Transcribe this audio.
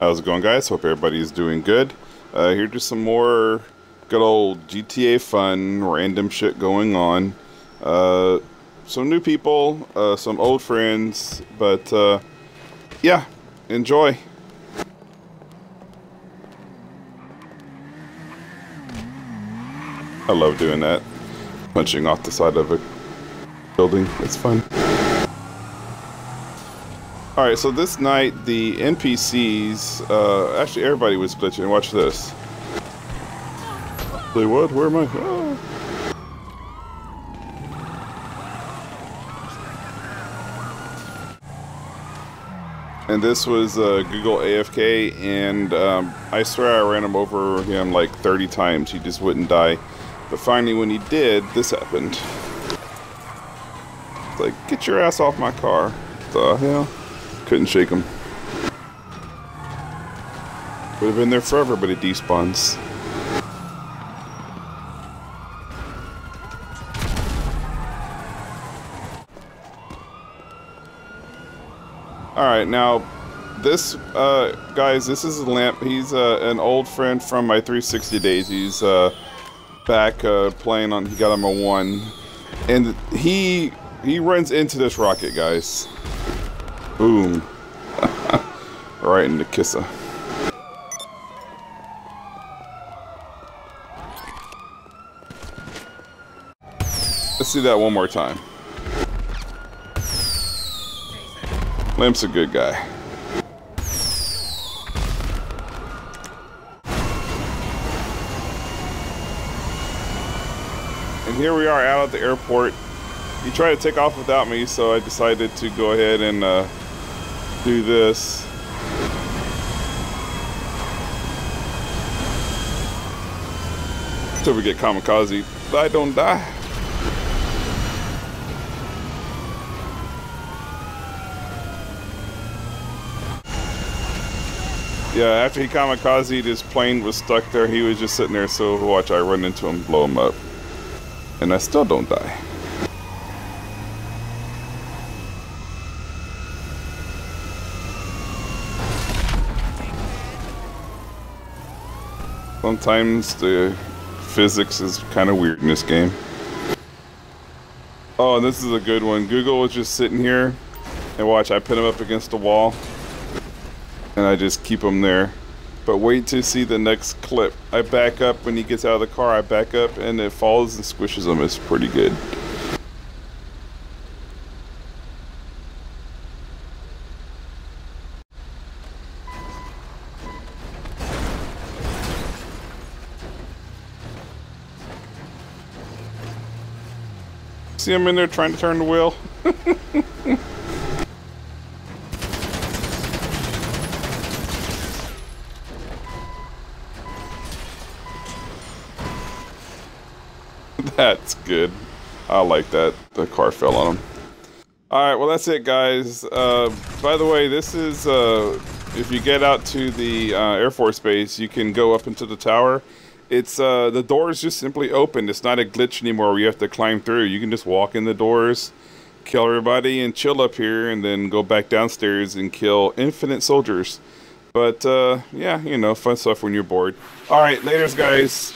How's it going, guys? Hope everybody's doing good. Uh, here just some more good old GTA fun, random shit going on. Uh, some new people, uh, some old friends, but uh, yeah, enjoy. I love doing that. Punching off the side of a building. It's fun. Alright, so this night the NPCs, uh, actually everybody was glitching. Watch this. Say what? Where am I? Oh. And this was uh, Google AFK, and um, I swear I ran him over him like 30 times. He just wouldn't die. But finally, when he did, this happened. It's like, get your ass off my car. The hell? Couldn't shake him. Would have been there forever, but it despawns. Alright, now, this, uh, guys, this is Limp. He's uh, an old friend from my 360 days. He's uh, back uh, playing on, he got him a 1. And he, he runs into this rocket, guys. Boom. right in the kisser. Let's see that one more time. Limp's a good guy. And here we are out at the airport. He tried to take off without me, so I decided to go ahead and uh, do this. Till we get kamikaze. I don't die. Yeah, after he kamikaze, his plane was stuck there. He was just sitting there, so watch, I run into him, blow him up. And I still don't die. Sometimes the physics is kind of weird in this game. Oh, this is a good one. Google was just sitting here, and watch, I put him up against the wall, and I just keep him there. But wait to see the next clip. I back up when he gets out of the car, I back up, and it falls and squishes him. It's pretty good. See him in there trying to turn the wheel? that's good. I like that. The car fell on him. Alright, well that's it guys. Uh, by the way, this is, uh, if you get out to the uh, Air Force Base, you can go up into the tower it's uh, the doors just simply open. It's not a glitch anymore where you have to climb through. You can just walk in the doors, kill everybody, and chill up here, and then go back downstairs and kill infinite soldiers. But uh, yeah, you know, fun stuff when you're bored. All right, later's guys.